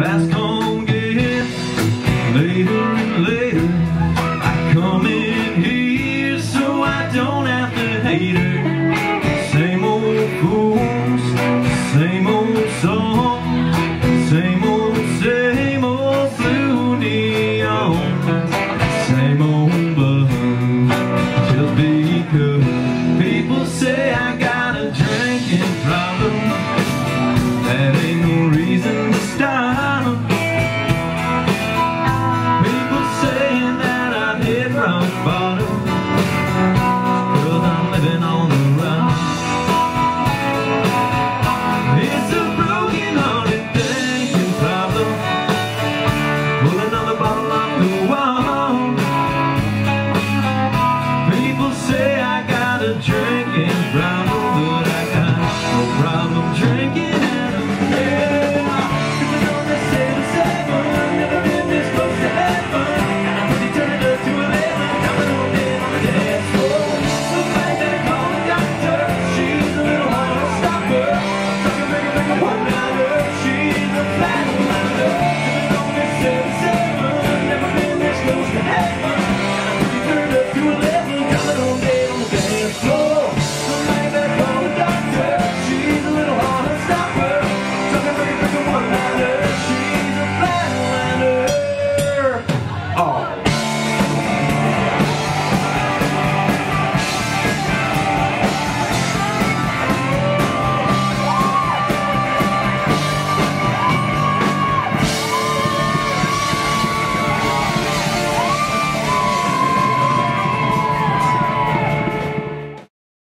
get later and later. I come in here so I don't have to hate her. Same old fools, same old song, same old, same old blue neon, same old buzz. Just because.